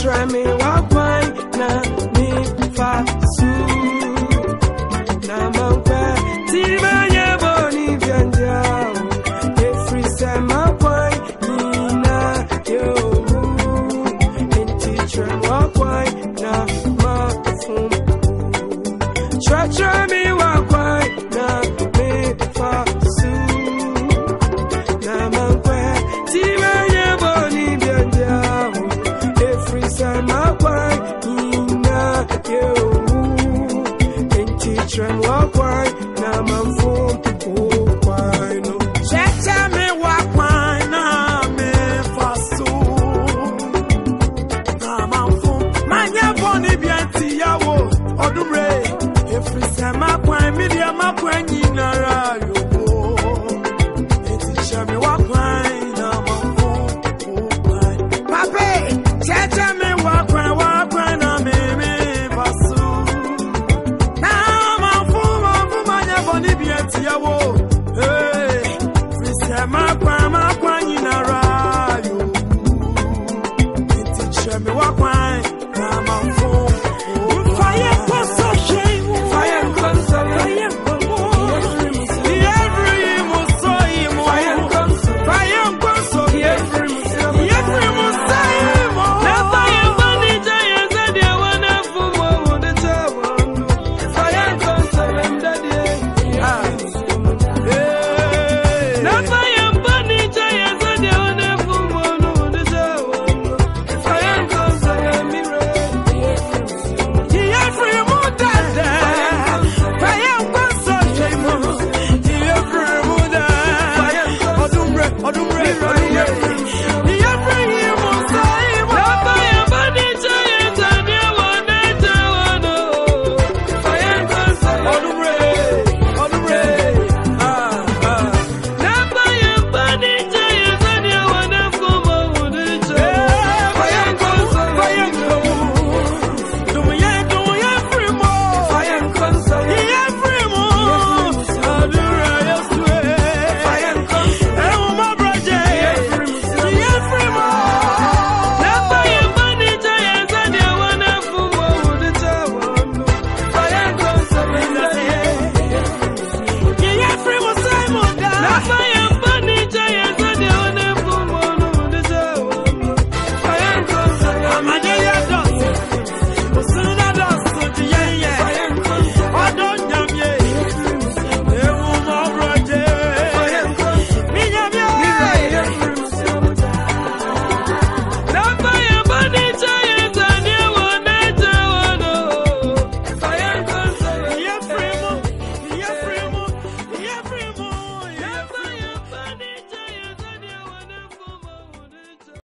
try me wakwai na nifa su na mankwa ti manya boni ni bianja every time akwai ni na yo enti try wakwai na ma fun try try me sana kwa ina yeu, enchi chwen wakwa na mamfu. Bye.